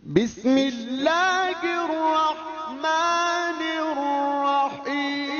بسم الله الرحمن الرحيم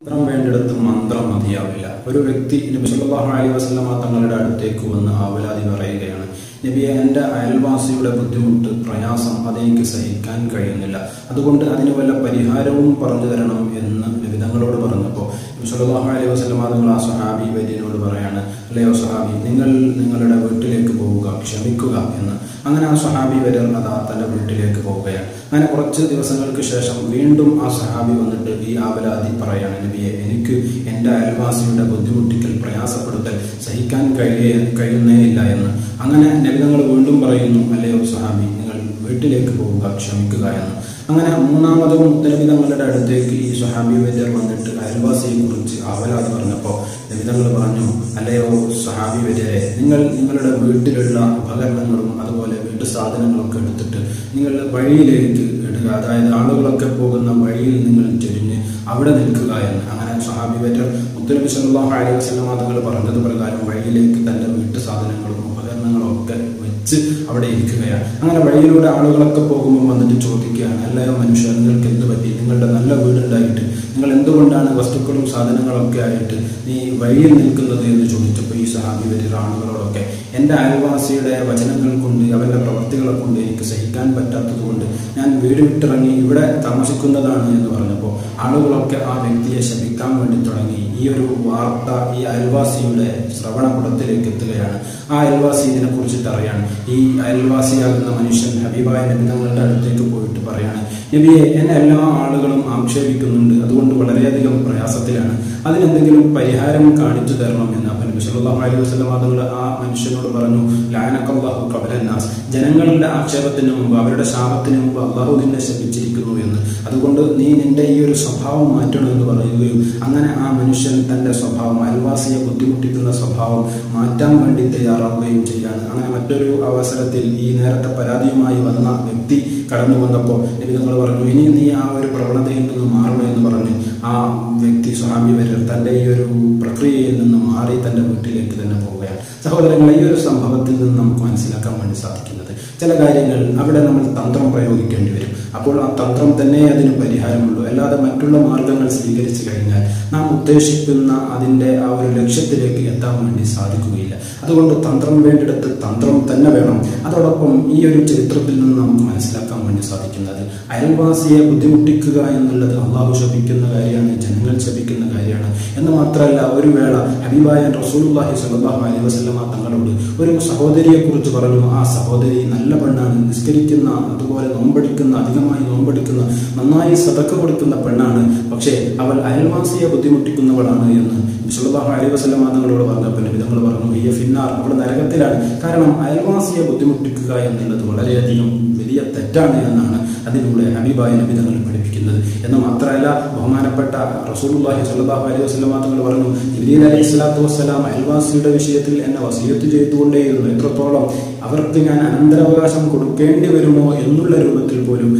മന്ത്രം വേണ്ടിടത്ത് മന്ത്രം മതിയാവില്ല ഒരു വ്യക്തി നബി സല്ലല്ലാഹു അലൈഹി വസല്ലമ തങ്ങളുടെ അടുത്തേക്ക് വന്ന് ആവലാതി പറയുകയാണ് നബിയെ എന്റെ അയൽവാസിയുടെ ബുദ്ധിമുട്ട് പ്രയാസം അതെനിക്ക് സഹിക്കാൻ കഴിയുന്നില്ല. അതുകൊണ്ട് അതിന് വല്ല പരിഹാരവും പറഞ്ഞു തരണം എന്ന് നബിതങ്ങളോട് പറഞ്ഞപ്പോൾ സുലഭ അലൈഹി വസല്ലമ തങ്ങൾ ആ സഹാബി വര്യനോട് പറയാണ് അല്ലയോ സഹാബി നിങ്ങൾ നിങ്ങളുടെ വീട്ടിലേക്ക് പോവുക ക്ഷമിക്കുക എന്ന്. അങ്ങനെ ആ സഹാബി വരൻ അതാ തന്റെ വീട്ടിലേക്ക് പോവുകയാണ്. അങ്ങനെ കുറച്ച് ദിവസങ്ങൾക്ക് ശേഷം വീണ്ടും ആ സഹാബി വന്നിട്ട് ഈ ആവലാതി പറയാണ് നബിയെ എനിക്ക് എന്റെ അയൽവാസിയുടെ ബുദ്ധിമുട്ടിക്കൽ പ്രയാസപ്പെടുത്തൽ സഹിക്കാൻ കഴിയ കഴിയുന്നേ ഇല്ല എന്ന്. അങ്ങനെ നബിതങ്ങൾ വീണ്ടും പറയുന്നു അല്ലയോ സഹാബി നിങ്ങൾ വീട്ടിലേക്ക് പോവുക ക്ഷമിക്കുക എന്ന്. അങ്ങനെ മൂന്നാമതും നബിതങ്ങളുടെ അടുത്തേക്ക് ഈ സഹാബി വൈദ്യർ വന്നിട്ട് അയൽവാസിയെ കുറിച്ച് ആവലാതി പറഞ്ഞപ്പോൾ നബിതങ്ങൾ പറഞ്ഞു അല്ലയോ സഹാബി വൈദ്യരെ നിങ്ങൾ നിങ്ങളുടെ വീട്ടിലുള്ള ഉപകരണങ്ങളും അതുപോലെ വീട്ടു സാധനങ്ങളൊക്കെ എടുത്തിട്ട് നിങ്ങൾ വഴിയിലേക്ക് ഇടുക. അതായത് ആളുകളൊക്കെ പോകുന്ന വഴിയിൽ നിങ്ങൾ ചെരിഞ്ഞ് അവിടെ നിൽക്കുക എന്ന്. സഹാബി ബറ്റർ മുത്തലബി സല്ലാഹു അലൈഹി വസല്ലം അതുകൾ പറഞ്ഞത് പ്രകാരം വഴിയിലേക്ക് തന്റെ വീട്ടു സാധനങ്ങളും ഉപകരണങ്ങളും ഒക്കെ വെച്ച് അവിടെ ഇരിക്കുകയാണ്. അങ്ങനെ വഴിയിലൂടെ ആളുകളൊക്കെ പോകുമ്പോൾ വന്നിട്ട് ചോദിക്കുകയാണ് അല്ലയോ മനുഷ്യർ നിങ്ങൾക്ക് എന്ത് പറ്റി? നിങ്ങളുടെ നല്ല വീടുണ്ടായിട്ട് നിങ്ങൾ എന്തുകൊണ്ടാണ് വസ്തുക്കളും സാധനങ്ങളൊക്കെ ആയിട്ട് നീ വഴിയിൽ നിൽക്കുന്നത്? എന്ന് ചോദിച്ചപ്പോൾ ഈ സഹാബി വരിക ആളുകളോടൊക്കെ എന്റെ അയൽവാസിയുടെ വചനങ്ങൾ കൊണ്ട് അവന്റെ പ്രവർത്തികളെ കൊണ്ട് എനിക്ക് സഹിക്കാൻ പറ്റാത്തത് കൊണ്ട് ഞാൻ വീട് വിട്ടിറങ്ങി ഇവിടെ താമസിക്കുന്നതാണ് എന്ന് പറഞ്ഞപ്പോൾ ആളുകളൊക്കെ ആ വ്യക്തിയെ ശപിക്കാൻ വേണ്ടി തുടങ്ങി. ഈ ഒരു വാർത്ത ഈ അയൽവാസിയുടെ ശ്രവണപുടത്തിലേക്ക് എത്തുകയാണ്. ആ അയൽവാസി ഇതിനെ കുറിച്ച് അറിയാണ്. ഈ അയൽവാസിയാകുന്ന മനുഷ്യൻ ഹബീബായ ബന്ധങ്ങളുടെ അടുത്തേക്ക് പോയിട്ട് പറയാണ് നബിയെ എന്നെ എല്ലാ ആളുകളും ആക്ഷേപിക്കുന്നുണ്ട്. അതുകൊണ്ട് വളരെയധികം പ്രയാസത്തിലാണ്. അതിനെന്തെങ്കിലും പരിഹാരം കാണിച്ചു തരണം എന്ന് അപ്പം അലൈഹി ആ മനുഷ്യനോട് പറഞ്ഞു ലാനക്കല്ലാഹു കബലന്നാസ് ജനങ്ങളുടെ ആക്ഷേപത്തിന് മുമ്പ് അവരുടെ ശാപത്തിന് മുമ്പ് അള്ളാഹു നിന്നെ ശപിച്ചിരിക്കുന്നു എന്ന്. അതുകൊണ്ട് നീ നിന്റെ ഈ ഒരു സ്വഭാവം മാറ്റണം എന്ന് പറയുകയും അങ്ങനെ ആ മനുഷ്യൻ തന്റെ സ്വഭാവം അയൽവാസിയെ ബുദ്ധിമുട്ടിക്കുന്ന സ്വഭാവം മാറ്റാൻ വേണ്ടി തയ്യാറാവുകയും ചെയ്യാണ് അങ്ങനെ മറ്റൊരു അവസരത്തിൽ ഈ നേരത്തെ പരാതിയുമായി വന്ന വ്യക്തി കടന്നു വന്നപ്പോൾ നിങ്ങൾ പറഞ്ഞു ഇനി നീ ആ ഒരു പ്രവണതയിൽ നിന്ന് മാറണം എന്ന് പറഞ്ഞ് ആ വ്യക്തി സ്വാമി വരർ തന്റെ ഈ ഒരു പ്രക്രിയയിൽ നിന്ന് മാറി തന്റെ വീട്ടിലേക്ക് തന്നെ പോവുകയാണ്. സഹോദരങ്ങളെ ഈ ഒരു സംഭവത്തിൽ നിന്ന് നമുക്ക് മനസ്സിലാക്കാൻ വേണ്ടി സാധിക്കുന്നത് ചില കാര്യങ്ങൾ അവിടെ നമ്മൾ തന്ത്രം പ്രയോഗിക്കേണ്ടി വരും. അപ്പോൾ ആ തന്ത്രം തന്നെ അതിന് പരിഹാരമുള്ളൂ. അല്ലാതെ മറ്റുള്ള മാർഗങ്ങൾ സ്വീകരിച്ചു കഴിഞ്ഞാൽ നാം ഉദ്ദേശിക്കുന്ന അതിന്റെ ആ ഒരു ലക്ഷ്യത്തിലേക്ക് എത്താൻ വേണ്ടി സാധിക്കുകയില്ല. അതുകൊണ്ട് തന്ത്രം വേണ്ടിടത്ത് തന്ത്രം തന്നെ വേണം. അതോടൊപ്പം ഈ ഒരു ചരിത്രത്തിൽ നിന്ന് നമുക്ക് മനസ്സിലാക്കാൻ വേണ്ടി സാധിക്കുന്നത്. അയൽവാസിയെ ബുദ്ധിമുട്ടിക്കുക എന്നുള്ളത് അള്ളാഹു ശപിക്കുന്ന കാര്യമാണ് ജനങ്ങൾ ശപിക്കുന്ന കാര്യമാണ്. എന്ന് മാത്രമല്ല ഒരു വേള ഹബീബായ റസൂലുള്ളാഹി സ്വല്ലല്ലാഹു അലൈഹി വസ്ലമ തങ്ങളോട് ഒരു സഹോദരിയെ കുറിച്ച് പറഞ്ഞു ആ സഹോദരി നല്ല പെണ്ണാണ് നിസ്കരിക്കുന്ന അതുപോലെ നോമ്പടിക്കുന്ന അധികമായി നോമ്പടിക്കുന്ന നന്നായി സതക്ക കൊടുക്കുന്ന പെണ്ണാണ്. പക്ഷേ അവൾ അയൽവാസിയെ ബുദ്ധിമുട്ടിക്കുന്നവളാണ് എന്ന് വിശ്വല്ലാഹു അലൈഹി വസ്ലമ തങ്ങളോട് പറഞ്ഞപ്പോൾ നബി തങ്ങൾ പറഞ്ഞു ഈ ഫിന്നാർ. അവൾ നരകത്തിലാണ്. കാരണം അയൽവാസിയെ ബുദ്ധിമുട്ടിക്കുക എന്നുള്ളത് വളരെയധികം വലിയ തെറ്റാണ് എന്നാണ് അതിലൂടെ ഹബീബായ നബി തങ്ങൾ പഠിപ്പിക്കുന്നത്. എന്ന് മാത്രമല്ല ബഹുമാനപ്പെട്ട റസൂലുള്ളാഹി സ്വല്ലല്ലാഹു അലൈഹി വസല്ലമ തങ്ങൾ പറഞ്ഞു ജിബ്രീൽ അലൈഹി സ്വലാത്തു വസ്സലാം അയൽവാസിയുടെ വിഷയത്തിൽ എന്നെ വസീയത്ത് ചെയ്തുകൊണ്ടേയിരുന്നു. എത്രത്തോളം അവർക്ക് ഞാൻ അനന്തരാവകാശം കൊടുക്കേണ്ടി വരുമോ എന്നുള്ള രൂപത്തിൽ പോലും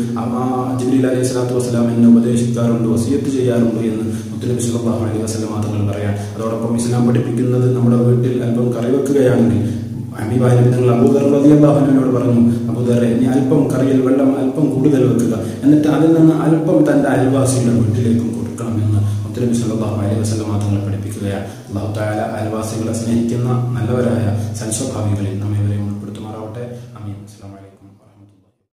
ജിബ്രീൽ അലൈഹി സ്വലാത്തു വസ്സലാം എന്നെ ഉപദേശിക്കാറുണ്ട് വസീയത്ത് ചെയ്യാറുണ്ട് എന്ന് മുത്തലബി സല്ലല്ലാഹു അലൈഹി വസ്ലം തങ്ങൾ പറയാം അതോടൊപ്പം ഇസ്ലാം പഠിപ്പിക്കുന്നത് നമ്മുടെ വീട്ടിൽ അല്പം കറി വെക്കുകയാണെങ്കിൽ നബി തങ്ങൾ അബൂദർ റളിയല്ലാഹുവിനോട് പറഞ്ഞു അബൂദറെ നീ അല്പം കറിയിൽ വെള്ളം അല്പം കൂടുതൽ വെക്കുക. എന്നിട്ട് അതിൽ നിന്ന് അല്പം തന്റെ അയൽവാസികളുടെ വീട്ടിലേക്കും കൊടുക്കണമെന്ന് മുത്തലബി സല്ലാഹു അലൈഹി വസ്ലം തങ്ങൾ പഠിപ്പിക്കുകയാണ്. അള്ളാഹു താല അയൽവാസികളെ സ്നേഹിക്കുന്ന നല്ലവരായ സൽസ്വഭാവികളിൽ നമ്മെ